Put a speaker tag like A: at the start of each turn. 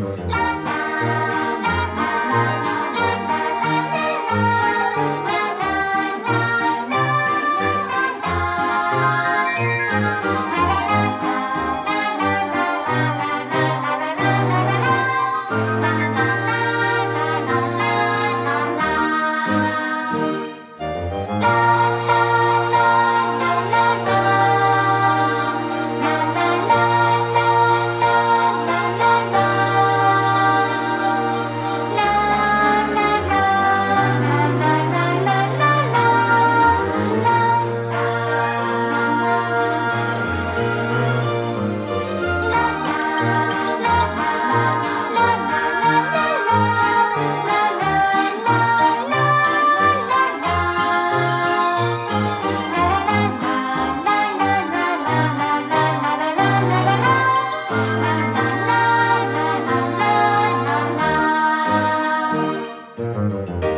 A: Bye. love.